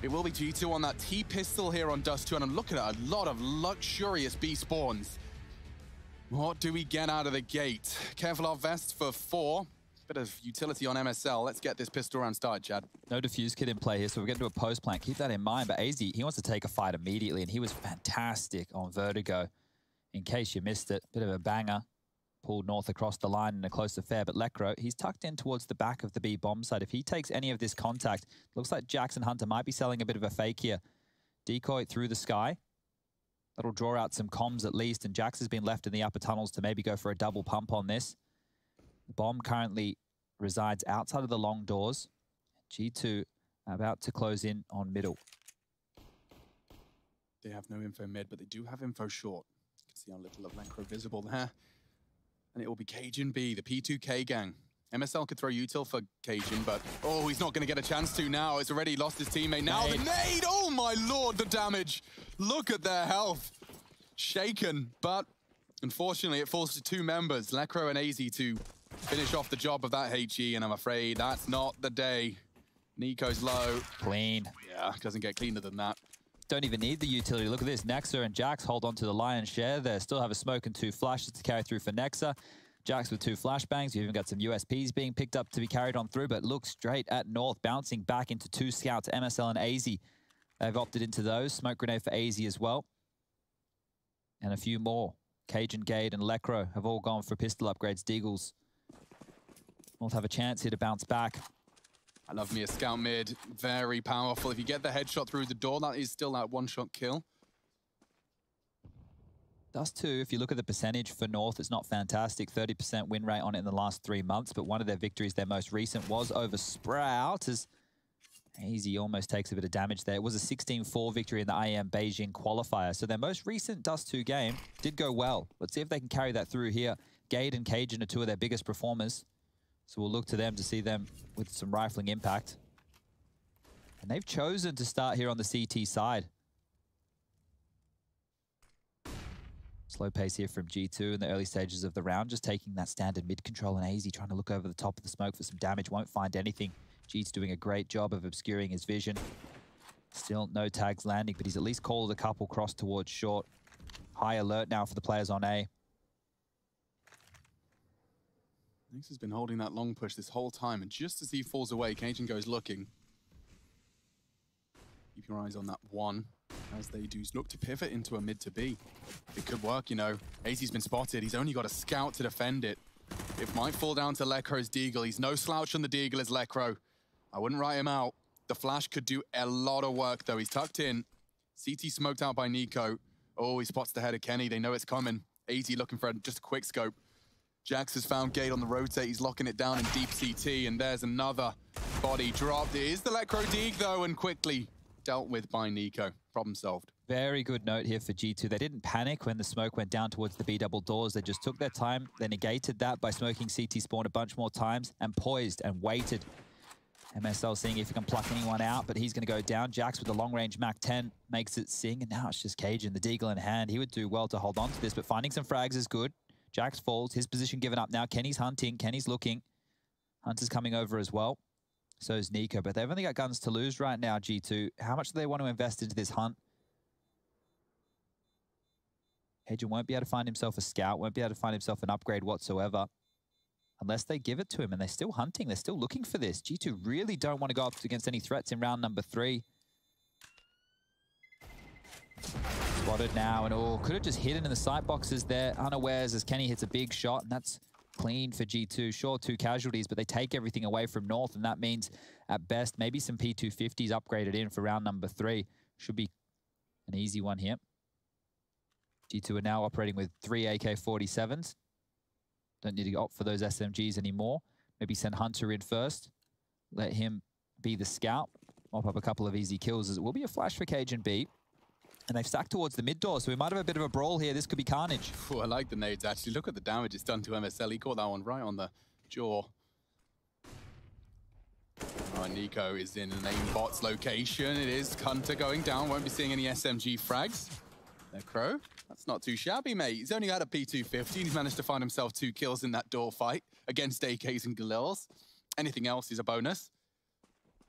It will be G2 on that T-pistol here on Dust 2, and I'm looking at a lot of luxurious B spawns. What do we get out of the gate? Kevlar vest for four. Bit of utility on MSL. Let's get this pistol round started, Chad. No defuse kit in play here, so we're going to a post plant. Keep that in mind. But AZ, he wants to take a fight immediately, and he was fantastic on Vertigo. In case you missed it, bit of a banger. Pulled north across the line in a close affair, but Lekr0, he's tucked in towards the back of the B bomb site. If he takes any of this contact, looks like Jackson Hunter might be selling a bit of a fake here. Decoy through the sky. That'll draw out some comms at least, and Jax has been left in the upper tunnels to maybe go for a double pump on this. The bomb currently resides outside of the long doors. G2 about to close in on middle. They have no info mid, but they do have info short. You can see how little of Lekr0 visible there. And it will be CajunB, the P2K gang. MSL could throw util for Cajun, but oh, he's not going to get a chance to now. It's already lost his teammate. Now nade. the nade! Oh my lord, the damage! Look at their health. Shaken, but unfortunately it falls to two members, Lekr0 and AZ, to finish off the job of that HE, and I'm afraid that's not the day. NiKo's low. Clean. Yeah, doesn't get cleaner than that don't even need the utility. Look at this. Nexa and Jax hold on to the lion's share there. Still have a smoke and two flashes to carry through for Nexa. Jax with two flashbangs. You've even got some USPs being picked up to be carried on through, but look straight at North, bouncing back into two scouts, MSL and AZ. They've opted into those. Smoke grenade for AZ as well. And a few more. Cajun Gade and Lekr0 have all gone for pistol upgrades. Deagles will have a chance here to bounce back. I love me a scout mid. Very powerful. If you get the headshot through the door, that is still that one-shot kill. Dust 2, if you look at the percentage for North, it's not fantastic. 30% win rate on it in the last three months, but one of their victories, their most recent, was over Sprout as Easy almost takes a bit of damage there. It was a 16-4 victory in the IEM Beijing qualifier. So their most recent Dust 2 game did go well. Let's see if they can carry that through here. Gade and Cajun are two of their biggest performers. So we'll look to them to see them with some rifling impact. And they've chosen to start here on the CT side. Slow pace here from G2 in the early stages of the round, just taking that standard mid control and AZ, trying to look over the top of the smoke for some damage, won't find anything. G's doing a great job of obscuring his vision. Still no tags landing, but he's at least called a couple cross towards short. High alert now for the players on A. Nyx has been holding that long push this whole time, and just as he falls away, Cajun goes looking. Keep your eyes on that one, as they do look to pivot into a mid to B. It could work, you know. AZ's been spotted. He's only got a scout to defend it. It might fall down to Lekr0's Deagle. He's no slouch on the Deagle as Lekr0. I wouldn't write him out. The flash could do a lot of work, though. He's tucked in. CT smoked out by NiKo. Oh, he spots the head of Kenny. They know it's coming. AZ looking for just a quick scope. Jax has found Gade on the rotate. He's locking it down in deep CT, and there's another body dropped. It is the Lekr0 Deeg, though, and quickly dealt with by NiKo. Problem solved. Very good note here for G2. They didn't panic when the smoke went down towards the B double doors. They just took their time. They negated that by smoking CT spawn a bunch more times and poised and waited. MSL seeing if he can pluck anyone out, but he's going to go down. Jax with the long-range MAC-10 makes it sing, and now it's just Cajun, the Deagle in hand. He would do well to hold on to this, but finding some frags is good. Jax falls. His position given up now. Kenny's hunting. Kenny's looking. Hunter's coming over as well. So is NiKo. But they've only got guns to lose right now, G2. How much do they want to invest into this hunt? Hedgen won't be able to find himself a scout, won't be able to find himself an upgrade whatsoever. Unless they give it to him, and they're still hunting. They're still looking for this. G2 really don't want to go up against any threats in round number three. Spotted now, and all. could have just hidden in the sight boxes there, unawares as Kenny hits a big shot, and that's clean for G2. Sure, two casualties, but they take everything away from North, and that means, at best, maybe some P250s upgraded in for round number three. Should be an easy one here. G2 are now operating with three AK-47s. Don't need to opt for those SMGs anymore. Maybe send Hunter in first. Let him be the scout. Mop up a couple of easy kills as it will be a flash for CajunB. And they've stacked towards the mid door, so we might have a bit of a brawl here. This could be carnage. Ooh, I like the nades, actually. Look at the damage it's done to MSL. He caught that one right on the jaw. Oh, NiKo is in an aimbot's location. It is Hunter going down. Won't be seeing any SMG frags. Crow. That's not too shabby, mate. He's only had a P250. He's managed to find himself two kills in that door fight against AKs and Galils. Anything else is a bonus.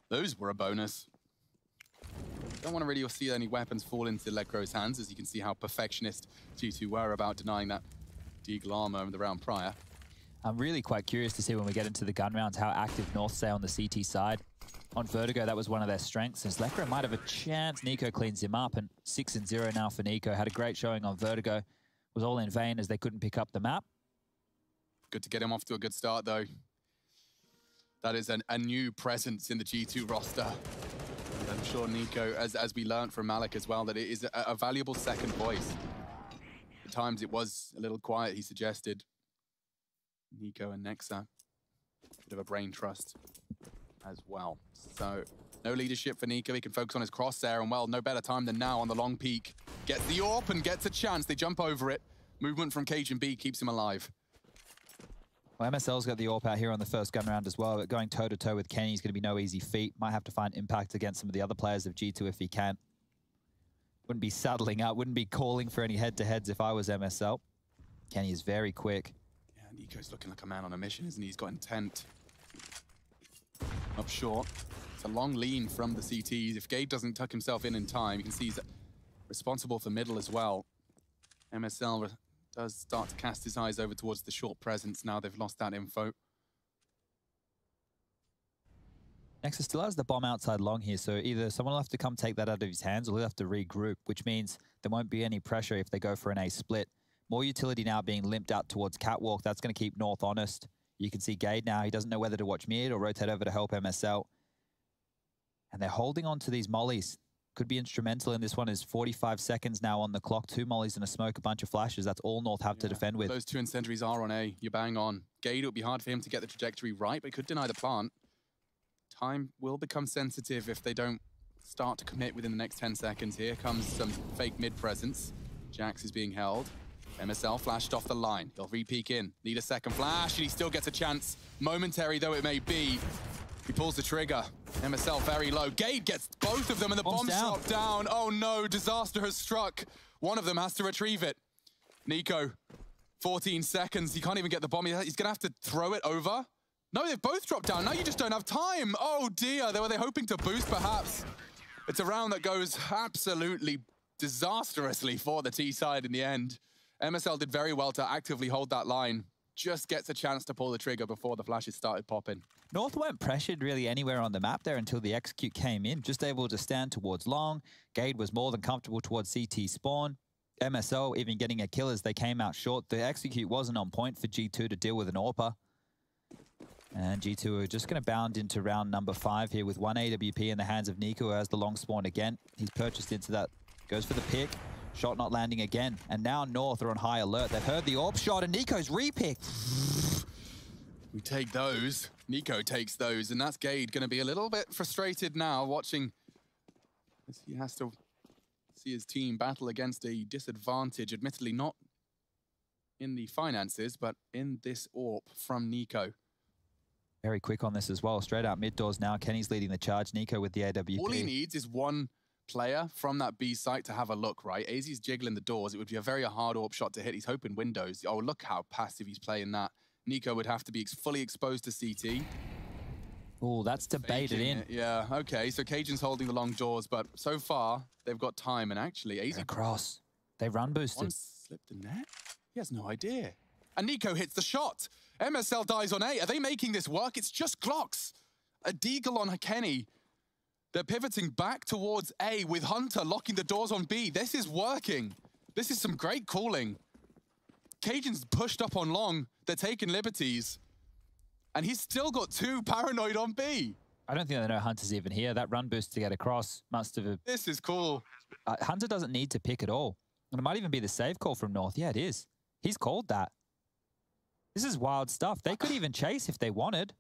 Those were a bonus. Don't want to really see any weapons fall into Lekr0's hands, as you can see how perfectionist G2 were about denying that Deagle armor in the round prior. I'm really quite curious to see when we get into the gun rounds how active North stay on the CT side. On Vertigo, that was one of their strengths, as Lekr0 might have a chance. NiKo cleans him up, and 6 and 0 now for NiKo. Had a great showing on Vertigo. Was all in vain as they couldn't pick up the map. Good to get him off to a good start, though. That is an, a new presence in the G2 roster. I'm sure NiKo, as, as we learned from Malik as well, that it is a, a valuable second voice. At times it was a little quiet, he suggested. NiKo and Nexa, bit of a brain trust as well. So no leadership for NiKo. He can focus on his crosshair, and well, no better time than now on the long peak. Gets the AWP and gets a chance. They jump over it. Movement from CajunB keeps him alive. Well, MSL's got the AWP out here on the first gun round as well, but going toe-to-toe -to -toe with Kenny is going to be no easy feat. Might have to find impact against some of the other players of G2 if he can. Wouldn't be saddling up, wouldn't be calling for any head-to-heads if I was MSL. Kenny is very quick. Yeah, NiKo's looking like a man on a mission, isn't he? He's got intent. Up short. It's a long lean from the CTs. If Gade doesn't tuck himself in in time, you can see he's responsible for middle as well. MSL does start to cast his eyes over towards the short presence now they've lost that info. Nexus still has the bomb outside long here, so either someone will have to come take that out of his hands or he'll have to regroup, which means there won't be any pressure if they go for an A split. More utility now being limped out towards Catwalk. That's going to keep North honest. You can see Gade now. He doesn't know whether to watch mid or rotate over to help MSL. And they're holding on to these mollies could be instrumental in this one is 45 seconds now on the clock. Two mollies and a smoke, a bunch of flashes. That's all North have yeah, to defend with. Those two incendiaries are on A. You're bang on. Gade, it would be hard for him to get the trajectory right, but he could deny the plant. Time will become sensitive if they don't start to commit within the next 10 seconds. Here comes some fake mid presence. Jax is being held. MSL flashed off the line. He'll re-peek in. Need a second flash, and he still gets a chance. Momentary though it may be. He pulls the trigger. MSL very low. Gade gets both of them and the bomb's, bomb's down. shot down. Oh no, disaster has struck. One of them has to retrieve it. NiKo, 14 seconds. He can't even get the bomb. He's gonna have to throw it over. No, they've both dropped down. Now you just don't have time. Oh dear, they were they hoping to boost perhaps. It's a round that goes absolutely disastrously for the T side in the end. MSL did very well to actively hold that line just gets a chance to pull the trigger before the flashes started popping. North weren't pressured really anywhere on the map there until the execute came in, just able to stand towards long. Gade was more than comfortable towards CT spawn. MSL even getting a kill as they came out short. The execute wasn't on point for G2 to deal with an AWPer. And G2 are just going to bound into round number five here with one AWP in the hands of NiKo as the long spawn again. He's purchased into that, goes for the pick. Shot not landing again. And now North are on high alert. They've heard the orb shot and NiKo's repick. We take those. NiKo takes those. And that's Gade going to be a little bit frustrated now watching as he has to see his team battle against a disadvantage. Admittedly not in the finances, but in this AWP from NiKo. Very quick on this as well. Straight out mid doors now. Kenny's leading the charge. NiKo with the AWP. All he needs is one player from that B site to have a look, right? AZ's jiggling the doors. It would be a very hard AWP shot to hit. He's hoping windows. Oh, look how passive he's playing that. NiKo would have to be fully exposed to CT. Oh, that's debated in. It. Yeah, okay. So Cajun's holding the long doors, but so far they've got time. And actually, AZ... Across. They run boosted. One slipped the net? He has no idea. And NiKo hits the shot. MSL dies on A. Are they making this work? It's just Glocks. A deagle on Kenny they're pivoting back towards A with Hunter locking the doors on B. This is working. This is some great calling. Cajun's pushed up on long. They're taking liberties. And he's still got two paranoid on B. I don't think they know Hunter's even here. That run boost to get across must have... This is cool. Uh, Hunter doesn't need to pick at all. And it might even be the save call from North. Yeah, it is. He's called that. This is wild stuff. They could even chase if they wanted.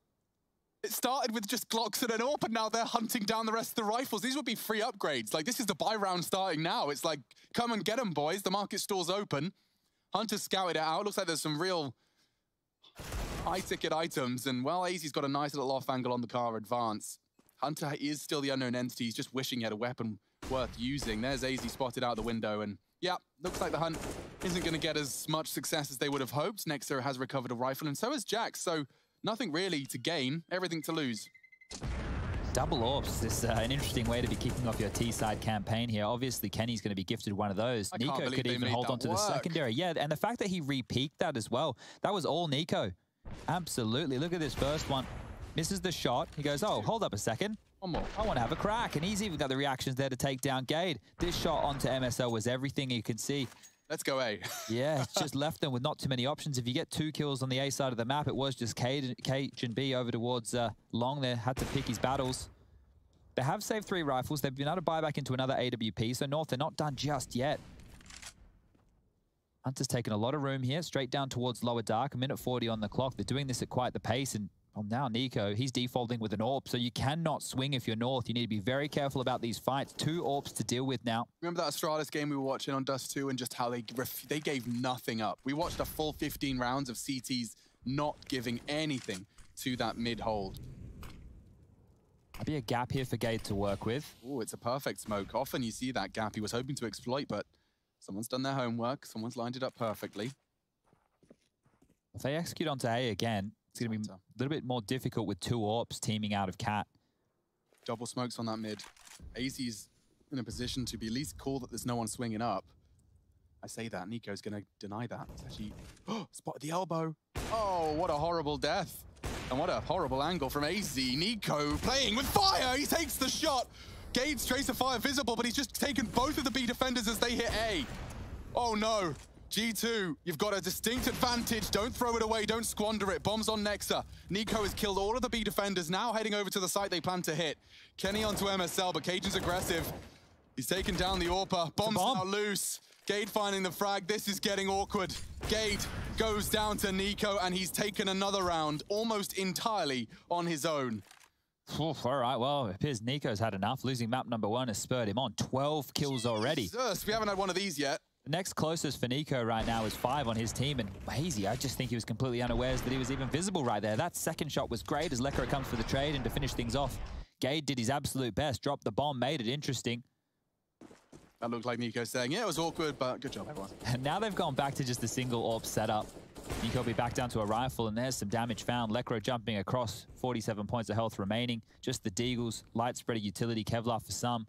It started with just Glocks and an AWP, and now they're hunting down the rest of the rifles. These would be free upgrades. Like, this is the buy round starting now. It's like, come and get them, boys. The market store's open. Hunter scouted it out. Looks like there's some real high-ticket items. And, well, AZ's got a nice little off angle on the car advance. Hunter is still the unknown entity. He's just wishing he had a weapon worth using. There's AZ spotted out the window. And, yeah, looks like the hunt isn't going to get as much success as they would have hoped. Nexa has recovered a rifle, and so has Jack. So Nothing really to gain, everything to lose. Double orbs is uh, an interesting way to be kicking off your T-side campaign here. Obviously, Kenny's going to be gifted one of those. I NiKo could even hold on to work. the secondary. Yeah, and the fact that he re-peaked that as well, that was all NiKo. Absolutely. Look at this first one. Misses the shot. He goes, oh, hold up a second. One more. I want to have a crack. And he's even got the reactions there to take down Gade. This shot onto MSL was everything you could see. Let's go A. Yeah, it's just left them with not too many options. If you get two kills on the A side of the map, it was just Cage, Cage and B over towards uh, Long there. Had to pick his battles. They have saved three rifles. They've been able to buy back into another AWP. So North, they're not done just yet. Hunter's taken a lot of room here, straight down towards lower dark. A minute 40 on the clock. They're doing this at quite the pace. And well, now NiKo, he's defaulting with an AWP. So you cannot swing if you're North. You need to be very careful about these fights. Two AWPs to deal with now. Remember that Astralis game we were watching on Dust 2 and just how they ref- they gave nothing up. We watched a full 15 rounds of CTs not giving anything to that mid hold. Might be a gap here for Gade to work with. Oh, it's a perfect smoke. Often you see that gap he was hoping to exploit, but someone's done their homework. Someone's lined it up perfectly. If they execute onto A again, it's going to be a little bit more difficult with two AWPs teaming out of Cat. Double smokes on that mid. AZ's in a position to be at least cool that there's no one swinging up. I say that, NiKo's going to deny that. It's actually oh, spotted the elbow. Oh, what a horrible death. And what a horrible angle from AZ. NiKo playing with fire. He takes the shot. Gade's tracer fire visible, but he's just taken both of the B defenders as they hit A. Oh no. G2, you've got a distinct advantage. Don't throw it away. Don't squander it. Bombs on Nexa. NiKo has killed all of the B defenders. Now heading over to the site they plan to hit. Kenny onto MSL, but Cajun's aggressive. He's taken down the AWPer. Bombs bomb. now loose. Gade finding the frag. This is getting awkward. Gade goes down to NiKo, and he's taken another round almost entirely on his own. Oof, all right, well, it appears NiKo's had enough. Losing map number one has spurred him on. 12 kills already. Jesus, we haven't had one of these yet. Next closest for NiKo right now is five on his team, and Hazy, I just think he was completely unawares that he was even visible right there. That second shot was great as Lekr0 comes for the trade, and to finish things off, Gade did his absolute best, dropped the bomb, made it interesting. That looked like NiKo saying, yeah, it was awkward, but good job, everyone. And now they've gone back to just a single AWP setup. NiKo will be back down to a rifle, and there's some damage found. Lekr0 jumping across, 47 points of health remaining. Just the Deagles, light spreader utility, Kevlar for some.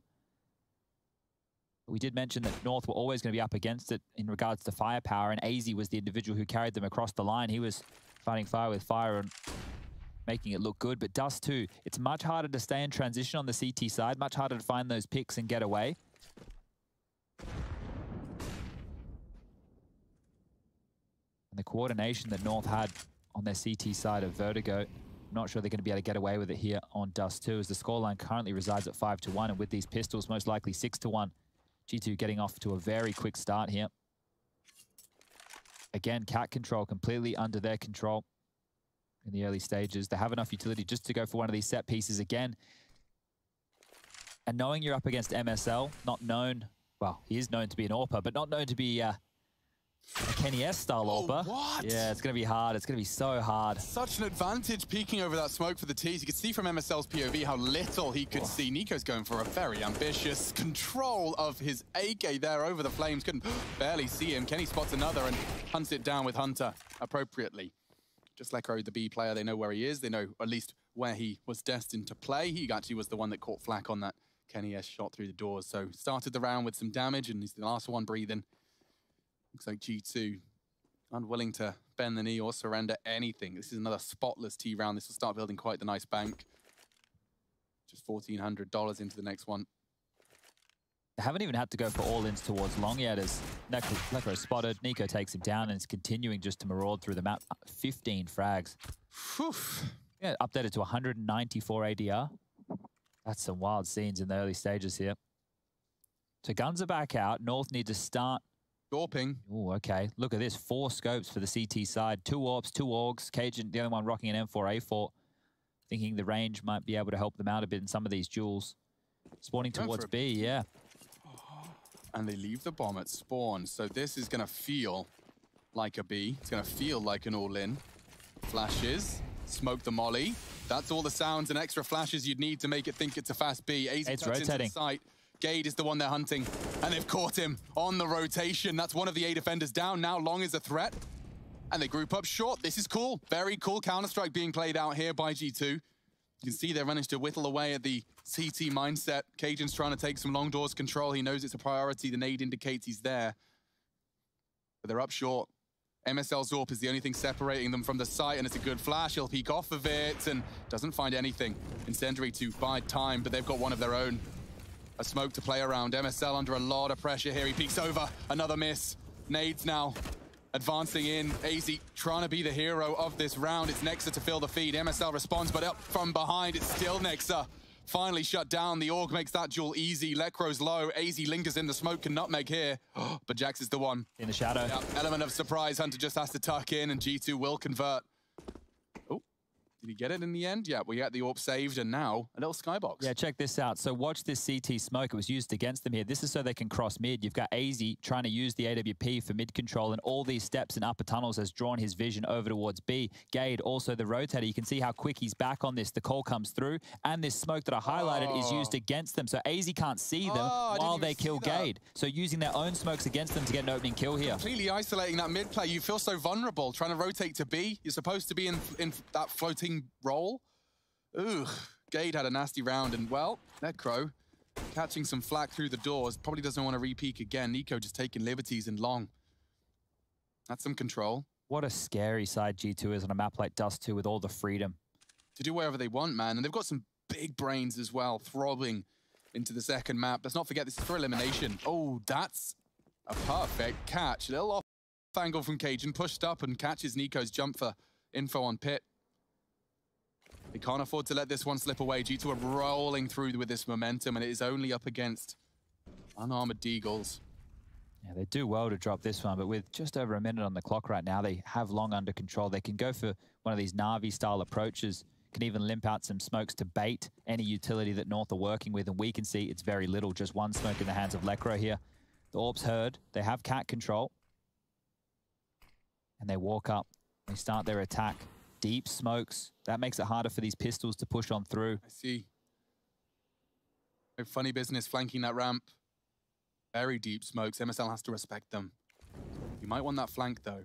We did mention that North were always going to be up against it in regards to firepower, and AZ was the individual who carried them across the line. He was fighting fire with fire and making it look good, but Dust 2. It's much harder to stay in transition on the CT side, much harder to find those picks and get away. And the coordination that North had on their CT side of Vertigo, I'm not sure they're going to be able to get away with it here on Dust 2, as the scoreline currently resides at 5 to 1, and with these pistols, most likely 6 to 1. G2 getting off to a very quick start here. Again, cat control completely under their control in the early stages. They have enough utility just to go for one of these set pieces again. And knowing you're up against MSL, not known, well, he is known to be an AWPer, but not known to be uh, a Kenny S style Oh, what? Yeah, it's going to be hard. It's going to be so hard. Such an advantage peeking over that smoke for the T's. You could see from MSL's POV how little he could oh. see. NiKo's going for a very ambitious control of his AK there over the flames. Couldn't barely see him. Kenny spots another and hunts it down with Hunter appropriately. Just like Ro, the B player, they know where he is. They know at least where he was destined to play. He actually was the one that caught flack on that Kenny S shot through the doors. So started the round with some damage and he's the last one breathing. Looks like G2 unwilling to bend the knee or surrender anything. This is another spotless T round. This will start building quite the nice bank. Just $1,400 into the next one. They haven't even had to go for all-ins towards long yet as Lekr0 spotted. NiKo takes him down and is continuing just to maraud through the map. 15 frags. Whew. Yeah, updated to 194 ADR. That's some wild scenes in the early stages here. So guns are back out. North need to start. Dorping. Oh, okay. Look at this. Four scopes for the CT side. Two AWPs, two AUGs. Cajun, the only one rocking an M4A4. Thinking the range might be able to help them out a bit in some of these duels. Spawning towards B, yeah. And they leave the bomb at spawn. So this is going to feel like a B. It's going to feel like an all-in. Flashes. Smoke the molly. That's all the sounds and extra flashes you'd need to make it think it's a fast B. AZ It's tucks into rotating. site. Gade is the one they're hunting. And they've caught him on the rotation. That's one of the A defenders down. Now Long is a threat. And they group up short. This is cool. Very cool Counter-Strike being played out here by G2. You can see they managed to whittle away at the CT mindset. Cajun's trying to take some long doors control. He knows it's a priority. The nade indicates he's there. But they're up short. MSL Zorp is the only thing separating them from the site, and it's a good flash. He'll peek off of it and doesn't find anything. Incendiary to bide time, but they've got one of their own. A smoke to play around. MSL under a lot of pressure here. He peeks over. Another miss. Nades now advancing in. AZ trying to be the hero of this round. It's Nexa to fill the feed. MSL responds, but up from behind, it's still Nexa. Finally shut down. The Org makes that duel easy. Lekr0's low. AZ lingers in the smoke and nutmeg here. but Jax is the one. In the shadow. Yep. Element of surprise. Hunter just has to tuck in and G2 will convert. Did he get it in the end? Yeah, we got the AWP saved and now a little skybox. Yeah, check this out. So watch this CT smoke. It was used against them here. This is so they can cross mid. You've got AZ trying to use the AWP for mid control and all these steps in upper tunnels has drawn his vision over towards B. Gade, also the rotator. You can see how quick he's back on this. The call comes through and this smoke that I highlighted oh. is used oh. against them. So AZ can't see them oh, while they kill Gade. So using their own smokes against them to get an opening kill here. Completely isolating that mid play. You feel so vulnerable trying to rotate to B. You're supposed to be in, in that floating role. Ooh, Gade had a nasty round, and well, Lekr0 catching some flack through the doors. Probably doesn't want to repeat again. NiKo just taking liberties and long. That's some control. What a scary side G2 is on a map like Dust 2 with all the freedom. To do whatever they want, man. And they've got some big brains as well, throbbing into the second map. Let's not forget this is for elimination. Oh, that's a perfect catch. A little off angle from Cajun, pushed up and catches NiKo's jump for info on pit. They can't afford to let this one slip away. G2 are rolling through with this momentum, and it is only up against unarmored Deagles. Yeah, they do well to drop this one, but with just over a minute on the clock right now, they have long under control. They can go for one of these Na'Vi-style approaches, can even limp out some smokes to bait any utility that North are working with, and we can see it's very little, just one smoke in the hands of Lekr0 here. The Orbs heard, they have cat control, and they walk up, they start their attack deep smokes. That makes it harder for these pistols to push on through. I see. Funny business flanking that ramp. Very deep smokes. MSL has to respect them. You might want that flank, though.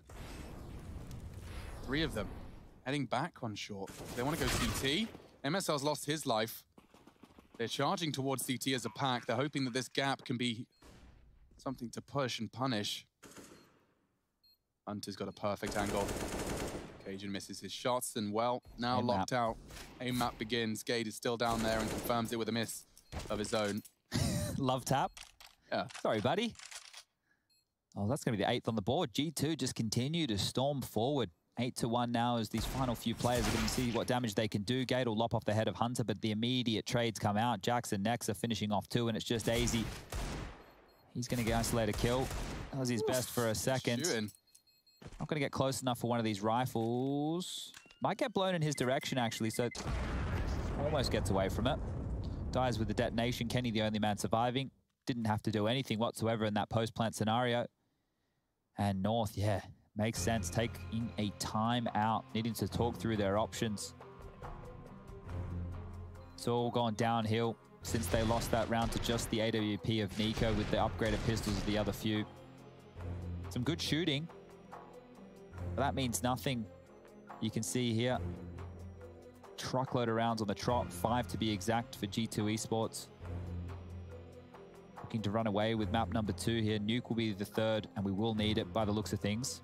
Three of them. Heading back on short. They want to go CT. MSL's lost his life. They're charging towards CT as a pack. They're hoping that this gap can be something to push and punish. Hunter's got a perfect angle. Cajun misses his shots and, well, now Aim locked map. out. Aim map begins. Gade is still down there and confirms it with a miss of his own. Love tap. Yeah. Sorry, buddy. Oh, that's going to be the eighth on the board. G2 just continue to storm forward. 8 to 1 now as these final few players are going to see what damage they can do. Gade will lop off the head of Hunter, but the immediate trades come out. Jackson next are finishing off two, and it's just AZ. He's going to get isolated kill. That was his Oof, best for a second. Shooting. Not going to get close enough for one of these rifles. Might get blown in his direction, actually, so almost gets away from it. Dies with the detonation. Kenny, the only man surviving. Didn't have to do anything whatsoever in that post-plant scenario. And North, yeah, makes sense. Taking a time out, needing to talk through their options. It's all gone downhill since they lost that round to just the AWP of NiKo with the upgraded pistols of the other few. Some good shooting, but that means nothing. You can see here, truckload of rounds on the trot, five to be exact for G2 Esports. Looking to run away with map number two here. Nuke will be the third, and we will need it by the looks of things.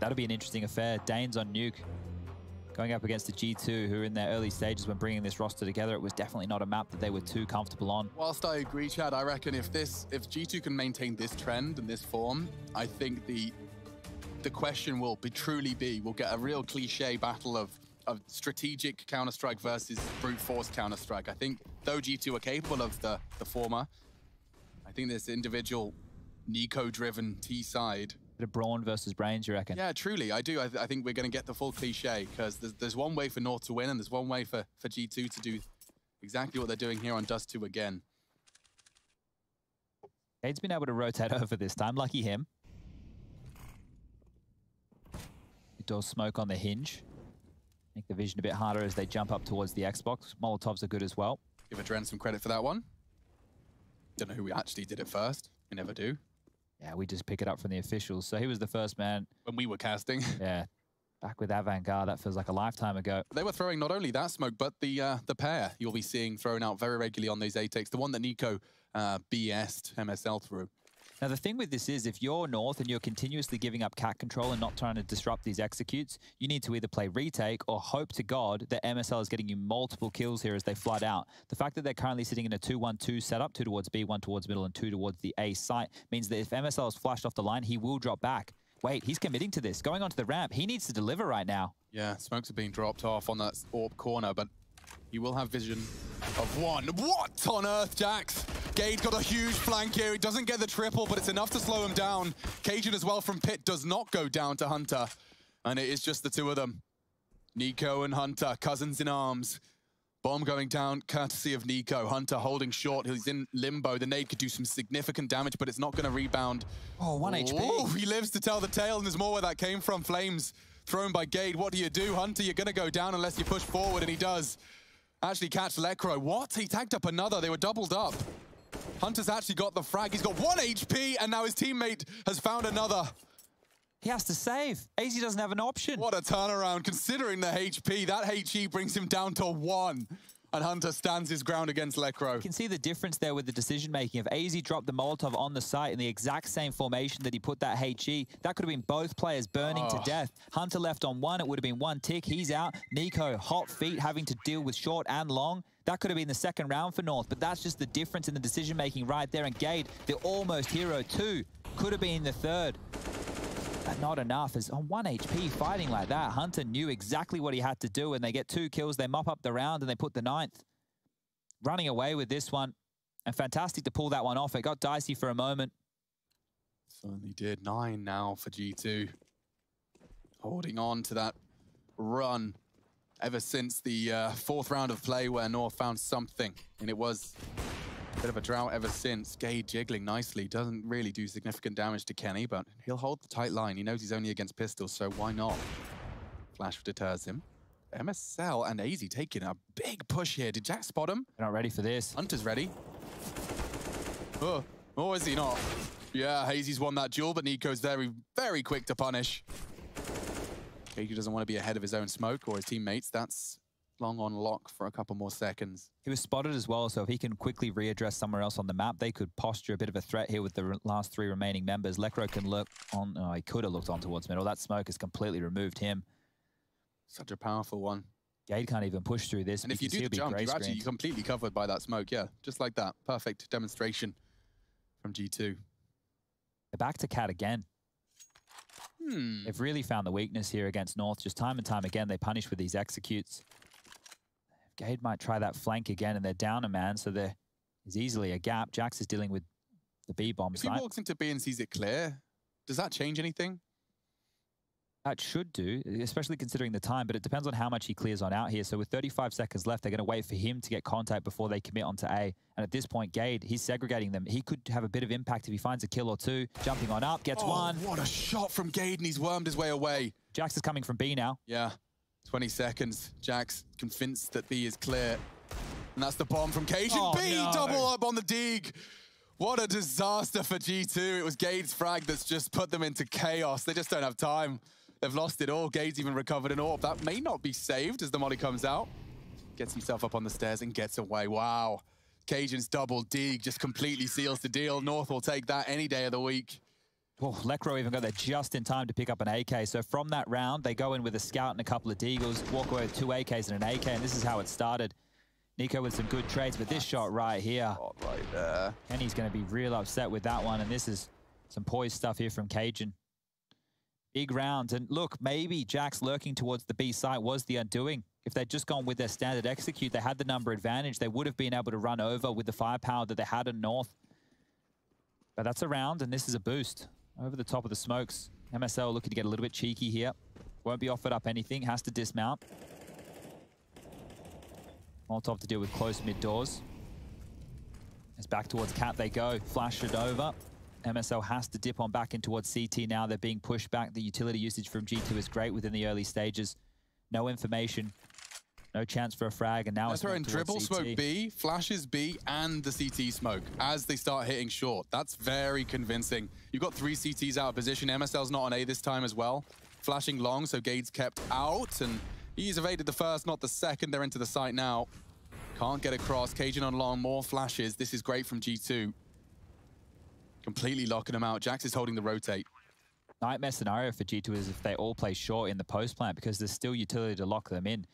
That'll be an interesting affair. Danes on Nuke going up against the G2, who in their early stages when bringing this roster together. It was definitely not a map that they were too comfortable on. Whilst I agree, Chad, I reckon if this, if G2 can maintain this trend and this form, I think the the question will be truly be, we'll get a real cliche battle of, of strategic Counter-Strike versus brute force Counter-Strike. I think though G2 are capable of the, the former, I think this individual NiKo-driven T side. Of brawn versus brains, you reckon? Yeah, truly, I do. I, th I think we're going to get the full cliche because there's, there's one way for North to win and there's one way for, for G2 to do exactly what they're doing here on Dust 2 again. Gade's been able to rotate over this time, lucky him. Does smoke on the hinge. Make the vision a bit harder as they jump up towards the Xbox. Molotovs are good as well. Give Adren some credit for that one. Don't know who we actually did it first. We never do. Yeah, we just pick it up from the officials. So he was the first man. When we were casting. Yeah. Back with Avant-Garde, that feels like a lifetime ago. They were throwing not only that smoke, but the uh, the pair you'll be seeing thrown out very regularly on those ATEX. The one that NiKo uh, BS'd MSL through. Now, the thing with this is if you're North and you're continuously giving up cat control and not trying to disrupt these executes, you need to either play retake or hope to God that MSL is getting you multiple kills here as they flood out. The fact that they're currently sitting in a 2-1-2 setup, 2 towards B, 1 towards middle, and 2 towards the A site, means that if MSL is flashed off the line, he will drop back. Wait, he's committing to this. Going onto the ramp, he needs to deliver right now. Yeah, smokes are being dropped off on that AWP corner, but he will have vision of one. What on earth, Jax? Gade got a huge flank here. He doesn't get the triple, but it's enough to slow him down. Cajun as well from Pit does not go down to Hunter. And it is just the two of them. NiKo and Hunter, cousins in arms. Bomb going down, courtesy of NiKo. Hunter holding short. He's in limbo. The nade could do some significant damage, but it's not going to rebound. Oh, one HP. He lives to tell the tale, and there's more where that came from. Flames thrown by Gade. What do you do? Hunter, you're going to go down unless you push forward, and he does. Actually catch Lekr0. What? He tagged up another. They were doubled up. Hunter's actually got the frag. He's got one HP, and now his teammate has found another. He has to save. AZ doesn't have an option. What a turnaround, considering the HP. That HE brings him down to one. And Hunter stands his ground against Lekr0. You can see the difference there with the decision making. If AZ dropped the Molotov on the site in the exact same formation that he put that HE, that could have been both players burning oh. to death. Hunter left on one, it would have been one tick. He's out. NiKo, hot feet, having to deal with short and long. That could have been the second round for North, but that's just the difference in the decision making right there. And Gade, the almost hero too, could have been the third but not enough. As on 1 HP fighting like that, Hunter knew exactly what he had to do, and they get two kills, they mop up the round, and they put the ninth. Running away with this one, and fantastic to pull that one off. It got dicey for a moment. Certainly did. Nine now for G2. Holding on to that run ever since the uh, fourth round of play where North found something, and it was Bit of a drought ever since. Gay jiggling nicely. Doesn't really do significant damage to Kenny, but he'll hold the tight line. He knows he's only against pistols, so why not? Flash deters him. MSL and AZ taking a big push here. Did Jack spot him? They're not ready for this. Hunter's ready. Oh, or is he not? Yeah, Hazy's won that duel, but NiKo's very, very quick to punish. Gade doesn't want to be ahead of his own smoke or his teammates. That's long on lock for a couple more seconds. He was spotted as well, so if he can quickly readdress somewhere else on the map, they could posture a bit of a threat here with the last three remaining members. Lekr0 can look on, oh, he could have looked on towards middle. That smoke has completely removed him. Such a powerful one. Gade can't even push through this. And if you do the jump, you're actually completely covered by that smoke. Yeah, just like that. Perfect demonstration from G2. They're back to Cat again. Hmm. They've really found the weakness here against North. Just time and time again, they punish with these executes. Gade might try that flank again, and they're down a man, so there is easily a gap. Jax is dealing with the B-bomb If he walks into B and sees it clear, does that change anything? That should do, especially considering the time, but it depends on how much he clears on out here. So with 35 seconds left, they're going to wait for him to get contact before they commit onto A. And at this point, Gade, he's segregating them. He could have a bit of impact if he finds a kill or two. Jumping on up, gets oh, one. What a shot from Gade, and he's wormed his way away. Jax is coming from B now. Yeah. 20 seconds. Jax convinced that B is clear. And that's the bomb from Cajun. Oh, B no. double up on the dig. What a disaster for G2. It was Gade's frag that's just put them into chaos. They just don't have time. They've lost it all. Gade's even recovered an orb. That may not be saved as the molly comes out. Gets himself up on the stairs and gets away. Wow. Cajun's double dig just completely seals the deal. North will take that any day of the week. Oh, Lekr0 even got there just in time to pick up an AK. So from that round, they go in with a scout and a couple of deagles, walk away with two AKs and an AK, and this is how it started. NiKo with some good trades, but this shot right here, right there. Kenny's going to be real upset with that one, and this is some poised stuff here from Cajun. Big rounds, and look, maybe Jack's lurking towards the B site was the undoing. If they'd just gone with their standard execute, they had the number advantage. They would have been able to run over with the firepower that they had in North. But that's a round, and this is a boost over the top of the smokes. MSL looking to get a little bit cheeky here. Won't be offered up anything, has to dismount. Molotov to deal with close mid doors. As back towards Cat they go, flash it over. MSL has to dip on back in towards CT now. They're being pushed back. The utility usage from G2 is great within the early stages. No information. No chance for a frag, and now They're it's throwing dribble, smoke B, flashes B, and the CT smoke as they start hitting short. That's very convincing. You've got three CTs out of position. MSL's not on A this time as well. flashing long, so Gade's kept out, and he's evaded the first, not the second. They're into the site now. Can't get across. Cajun on long, more flashes. This is great from G2. Completely locking them out. Jax is holding the rotate. Nightmare scenario for G2 is if they all play short in the post plant because there's still utility to lock them in.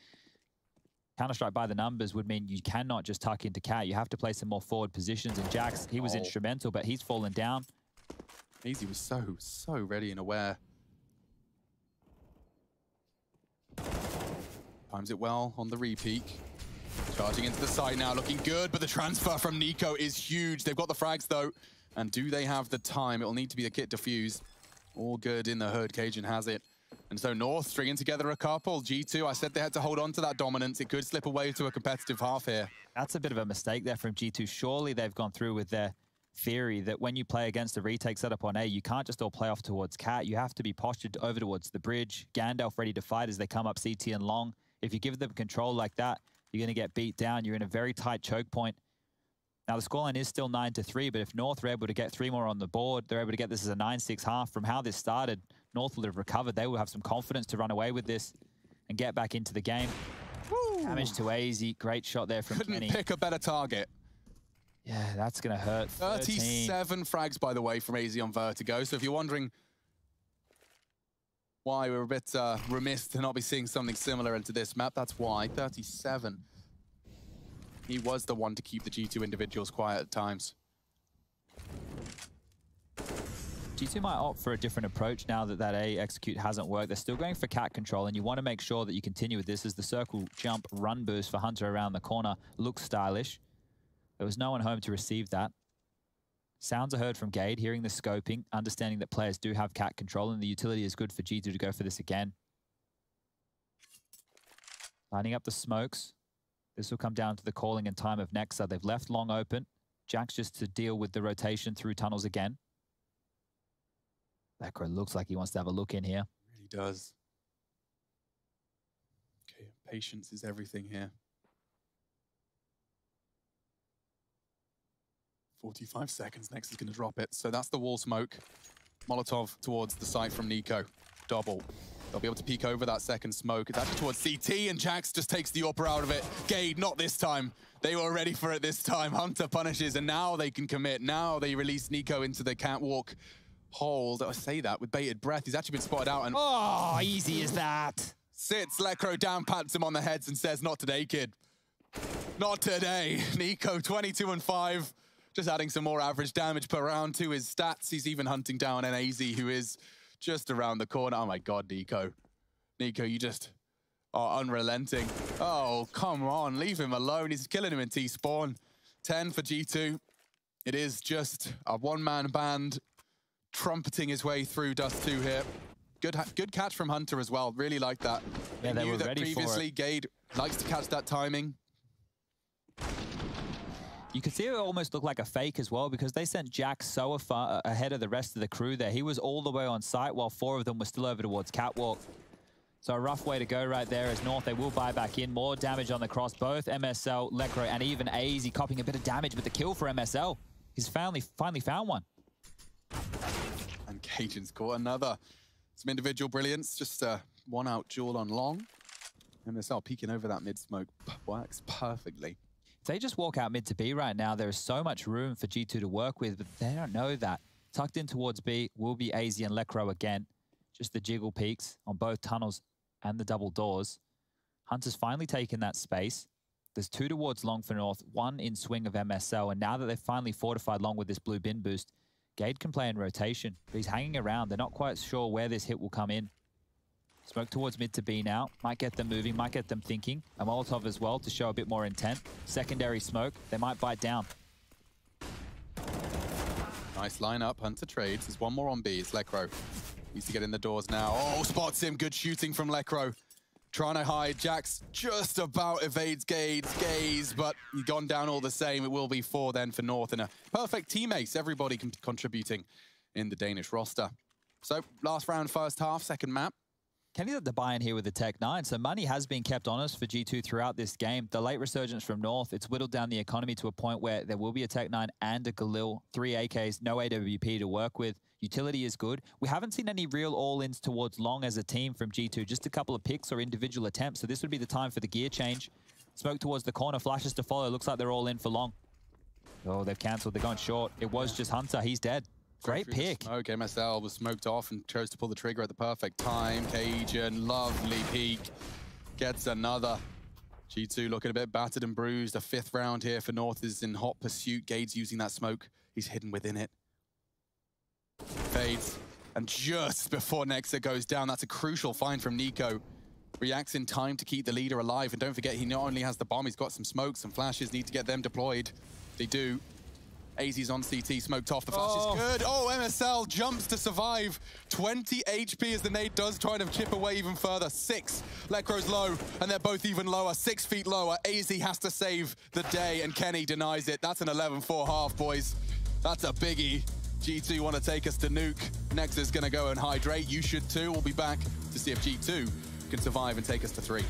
Counter-Strike by the numbers would mean you cannot just tuck into Cat. You have to play some more forward positions. And Jax, he was oh. instrumental, but he's fallen down. Easy was so, so ready and aware. Times it well on the repeat. Charging into the side now, looking good, but the transfer from NiKo is huge. They've got the frags, though. And do they have the time? It'll need to be the kit defuse. All good in the hood. Cajun has it. And so North stringing together a couple. G2, I said they had to hold on to that dominance. It could slip away to a competitive half here. That's a bit of a mistake there from G2. Surely they've gone through with their theory that when you play against a retake setup on A, you can't just all play off towards Cat. You have to be postured over towards the bridge. Gandalf ready to fight as they come up CT and long. If you give them control like that, you're going to get beat down. You're in a very tight choke point. Now, the scoreline is still 9 to 3, but if North are able to get three more on the board, they're able to get this as a 9 6 half. From how this started, North will have recovered. They will have some confidence to run away with this and get back into the game. Woo. Damage to AZ. Great shot there from Couldn't Kenny. pick a better target. Yeah, that's going to hurt. 37 frags, by the way, from AZ on Vertigo. So if you're wondering why we're a bit uh, remiss to not be seeing something similar into this map, that's why. 37. He was the one to keep the G2 individuals quiet at times. G2 might opt for a different approach now that that A execute hasn't worked. They're still going for cat control, and you want to make sure that you continue with this as the circle jump run boost for Hunter around the corner looks stylish. There was no one home to receive that. Sounds are heard from Gade, hearing the scoping, understanding that players do have cat control, and the utility is good for G2 to go for this again. Lining up the smokes. This will come down to the calling and time of Nexa. They've left long open. Jax just to deal with the rotation through tunnels again. Lekr0 looks like he wants to have a look in here. Really does. Okay, patience is everything here. 45 seconds. Next is going to drop it. So that's the wall smoke. Molotov towards the site from NiKo. Double. They'll be able to peek over that second smoke. It's actually towards CT, and Jax just takes the upper out of it. Gade, not this time. They were ready for it this time. Hunter punishes, and now they can commit. Now they release NiKo into the catwalk hold. I say that with bated breath. He's actually been spotted out. and Oh, easy as that. Sits Lekr0 down, pats him on the heads, and says, not today, kid. Not today. NiKo, 22 and 5. Just adding some more average damage per round to his stats. He's even hunting down an NAZ, who is just around the corner. Oh my god, NiKo. NiKo, you just are unrelenting. Oh, come on, leave him alone. He's killing him in T-spawn. 10 for G2. It is just a one-man band trumpeting his way through Dust 2 here. Good good catch from Hunter as well. Really like that. Yeah, they knew were that previously Gade likes to catch that timing. You could see it almost looked like a fake as well because they sent Jack so far uh, ahead of the rest of the crew there. He was all the way on site while four of them were still over towards Catwalk. So a rough way to go right there as North, they will buy back in. More damage on the cross. Both MSL, Lekr0, and even AZ copying a bit of damage, with the kill for MSL. He's finally, finally found one. Cajun's caught another. Some individual brilliance, just a one-out jewel on long. MSL peeking over that mid-smoke works perfectly. If they just walk out mid to B right now, there is so much room for G2 to work with, but they don't know that. Tucked in towards B will be AZ and Lekr0 again. Just the jiggle peaks on both tunnels and the double doors. Hunter's finally taken that space. There's two towards long for North, one in swing of MSL, and now that they've finally fortified long with this blue bin boost, Gade can play in rotation, but he's hanging around. They're not quite sure where this hit will come in. Smoke towards mid to B now. Might get them moving, might get them thinking. A Molotov as well to show a bit more intent. Secondary smoke. They might bite down. Nice lineup. Hunter trades. There's one more on B. It's Lekr0. Needs to get in the doors now. Oh, spots him. Good shooting from Lekr0. Trying to hide. Jax just about evades Gade's gaze, but gone down all the same. It will be four then for North and a perfect teammates. Everybody contributing in the Danish roster. So last round, first half, second map. Kenny got the buy-in here with the Tec-9, so money has been kept honest for G2 throughout this game. The late resurgence from North, it's whittled down the economy to a point where there will be a Tec-9 and a Galil, three AKs, no AWP to work with. Utility is good. We haven't seen any real all-ins towards long as a team from G2, just a couple of picks or individual attempts. So this would be the time for the gear change. Smoke towards the corner, flashes to follow. Looks like they're all in for long. Oh, they've cancelled. They're going short. It was just Hunter. He's dead. Great pick. Okay, MSL was smoked off and chose to pull the trigger at the perfect time. Cajun, lovely peek. Gets another. G2 looking a bit battered and bruised. A fifth round here for North is in hot pursuit. Gade's using that smoke. He's hidden within it. Fades. And just before Nexa goes down, that's a crucial find from NiKo. Reacts in time to keep the leader alive. And don't forget, he not only has the bomb, he's got some smokes, some flashes. Need to get them deployed. They do. AZ's on CT, smoked off. The flash oh. is good. Oh, MSL jumps to survive. 20 HP as the nade does, trying to chip away even further. Six. Lekr0's low, and they're both even lower. Six feet lower. AZ has to save the day, and Kenny denies it. That's an 11-4 half, boys. That's a biggie. G2 want to take us to nuke. Next is going to go and hydrate. You should too. We'll be back to see if G2 can survive and take us to three.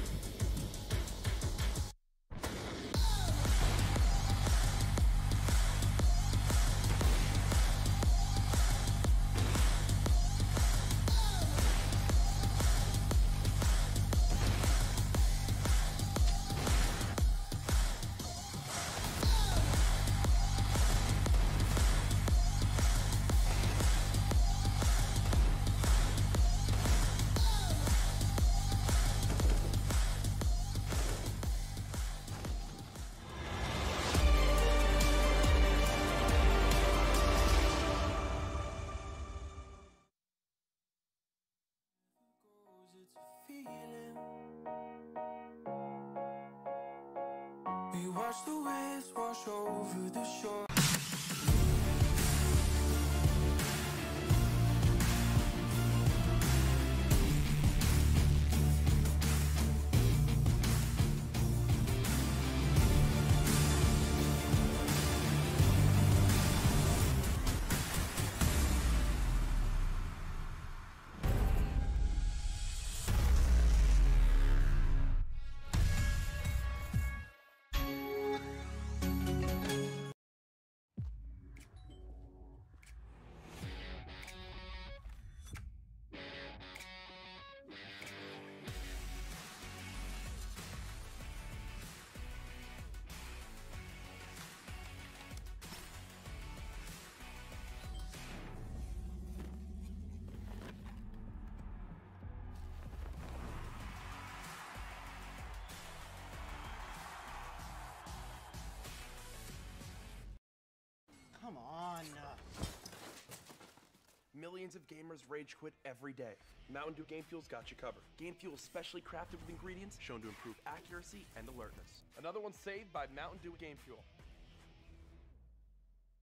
Millions of gamers rage quit every day. Mountain Dew Game Fuel's got you covered. Game Fuel is specially crafted with ingredients shown to improve accuracy and alertness. Another one saved by Mountain Dew Game Fuel.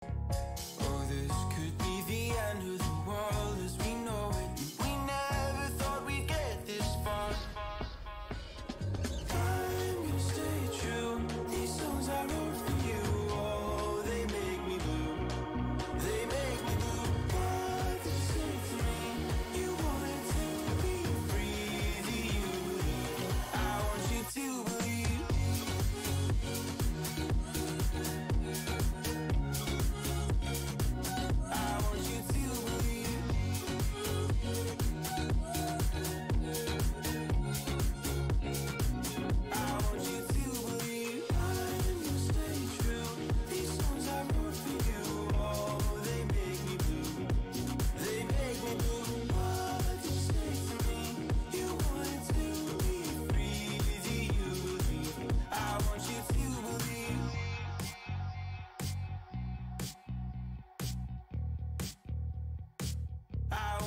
Oh,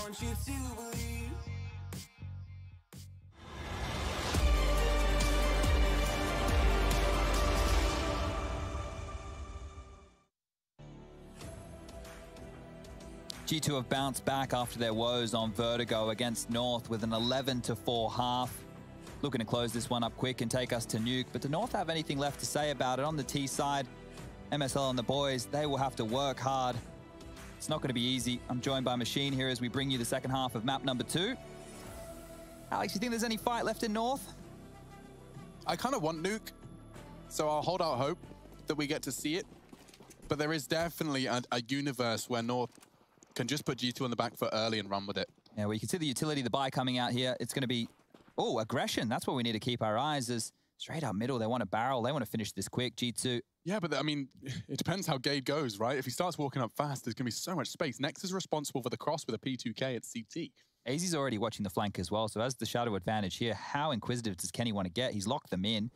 want you to believe. G2 have bounced back after their woes on Vertigo against North with an 11 to 4 half. Looking to close this one up quick and take us to Nuke, but do North have anything left to say about it on the T side? MSL and the boys, they will have to work hard it's not going to be easy. I'm joined by Machine here as we bring you the second half of map number two. Alex, you think there's any fight left in North? I kind of want Nuke, so I'll hold out hope that we get to see it. But there is definitely a, a universe where North can just put G2 on the back foot early and run with it. Yeah, well, you can see the utility, the buy coming out here. It's going to be, oh, aggression. That's what we need to keep our eyes is straight up middle. They want a barrel. They want to finish this quick. G2. Yeah, but I mean, it depends how Gade goes, right? If he starts walking up fast, there's going to be so much space. Nexa's responsible for the cross with a P2K at CT. AZ's already watching the flank as well, so as the shadow advantage here, how inquisitive does Kenny want to get? He's locked them in.